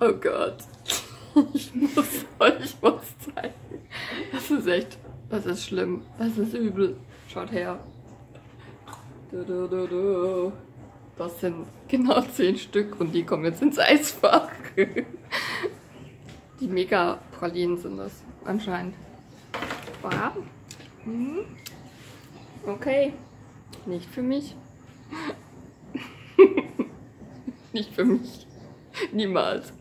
Oh Gott. Ich muss euch was zeigen. Das ist echt, das ist schlimm. Das ist übel. Schaut her. Das sind genau zehn Stück und die kommen jetzt ins Eisfach. Die Mega-Pralinen sind das anscheinend. Wow. Mhm. Okay. Nicht für mich. Nicht für mich. Niemals.